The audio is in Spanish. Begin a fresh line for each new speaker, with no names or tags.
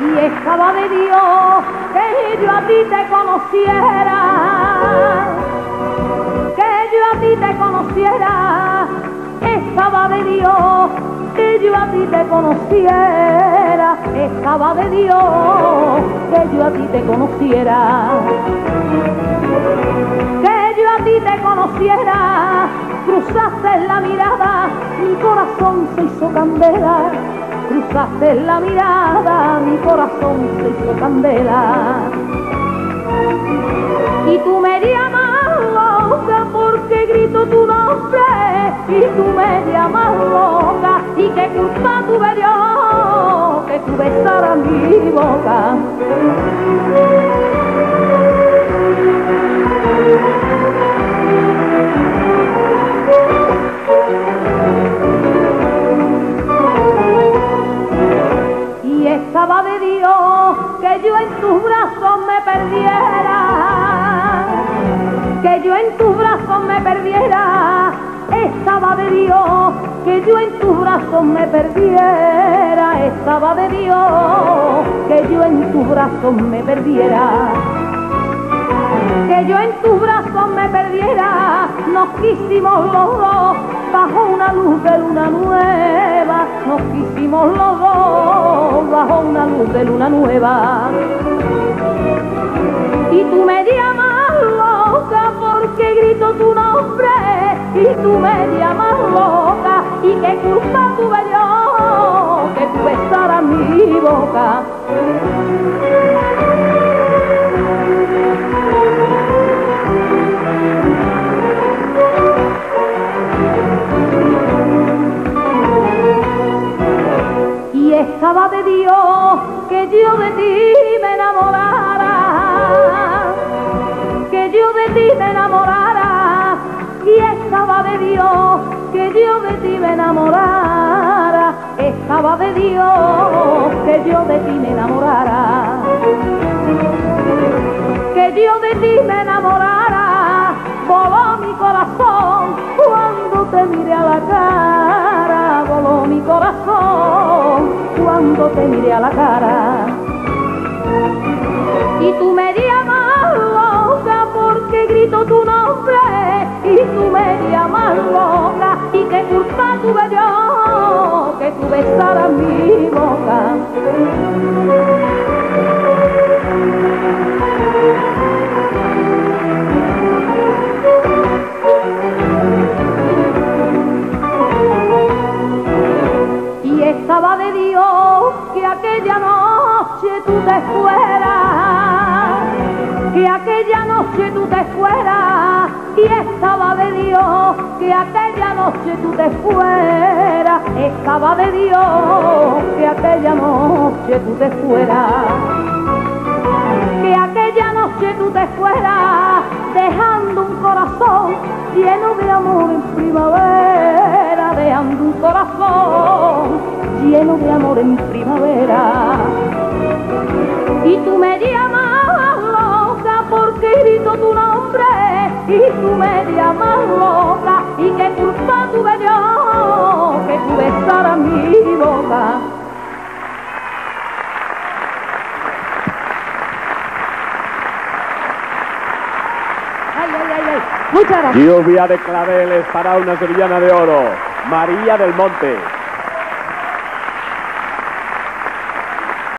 Y estaba de Dios que yo a ti te conociera, que yo a ti te conociera, estaba de Dios que yo a ti te conociera, estaba de Dios que yo a ti te conociera, que yo a ti te conociera, cruzaste la mirada, mi corazón se hizo candela cruzaste la mirada, mi corazón se hizo candela. Y tú me llamas que tú besaras mi boca. Y estaba de Dios que yo en tus brazos me perdiera, que yo en tus brazos me perdiera. Estaba de Dios que yo en tus brazos me perdiera, estaba de Dios que yo en tus brazos me perdiera. Que yo en tus brazos me perdiera, nos quisimos los dos bajo una luz de luna nueva, nos quisimos los dos bajo una luz de luna nueva. Y tú me llamas loca porque grito tu nombre, y tú me llamas loca, y qué culpa tuve yo que tú besaras mi boca. y estaba de Dios que yo de ti que yo de ti me enamorara, estaba de Dios que yo de ti me enamorara, que yo de ti me enamorara, voló mi corazón cuando te miré a la cara, voló mi corazón cuando te miré a la cara. Estaba de Dios que aquella noche tú te fueras, que aquella noche tú te fueras, y estaba de Dios que aquella noche tú te fueras, estaba de Dios que aquella noche tú te fueras, que aquella noche tú te fueras, dejando un corazón lleno de amor en primavera, dejando un corazón lleno de amor en primavera. Y tú me llamas loca porque grito tu nombre, y tú me llamas loca, y qué culpa tuve yo que tú besaras mi boca. Ay, ay, ay, ay. Muchas gracias.
Lluvia de claveles para una sevillana de oro. María del Monte.